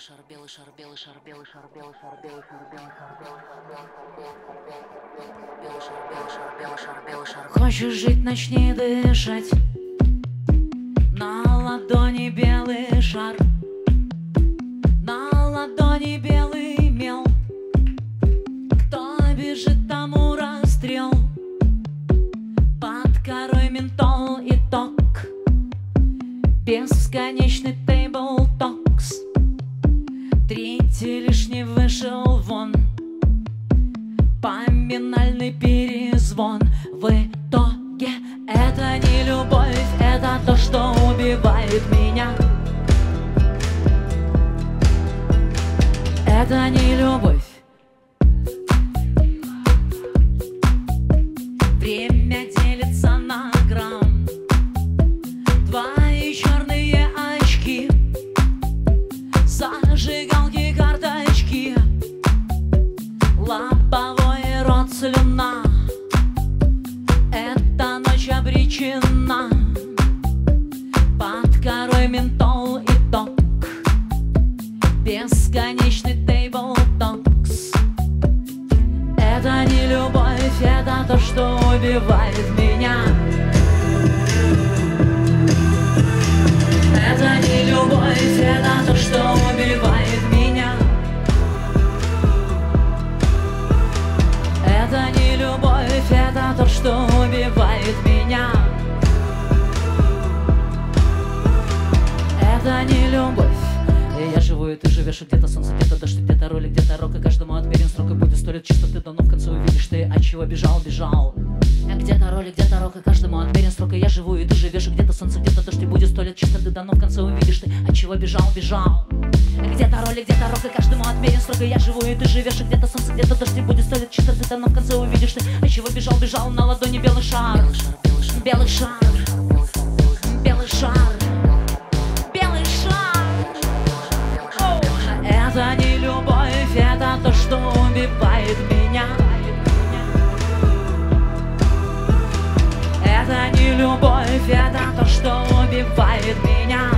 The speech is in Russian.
белый шар, белый шар, белый шар, белый шар, белый шар, белый шар, белый шар, белый шар, белый шар, белый шар, белый шар. Хочешь жить, начни дышать. На ладони белый шар. На ладони белый мел. Кто бежит, тому расстрел. Под корой ментол и ток. Бесконечный перезвон В итоге. Это не любовь Это то, что убивает меня. Это не любовь. Время делится на грамм. Твои черные очки. Зажигалки карточки. Лобовой рот слюна обречена Под корой ментол и ток. Бесконечный тейбл токс Это не любовь, это то, что убивает меня. Это не любовь, это то, что убивает меня. Это не любовь, это то, что ты живешь, и где-то солнце, где-то дождь, где-то роли, где-то рок И каждому отмерен срок, и будет сто лет чистоты дано В конце увидишь ты, от чего бежал, бежал. А Где-то роли, где-то рок, и каждому отмерен срок И я живу, и ты живешь, и где-то солнце, где-то дождь И будет сто лет чистоты дано В конце увидишь ты, от чего бежал, бежал. Где-то роли, где-то рок, и каждому отмерен срок И я живу, и ты живешь, и где-то солнце, где-то дождь И будет сто лет чистоты дано В конце увидишь ты, от чего бежал, бежал На ладони белый шар. Белый шар, белый убивает меня. Это не любовь, это то, что убивает меня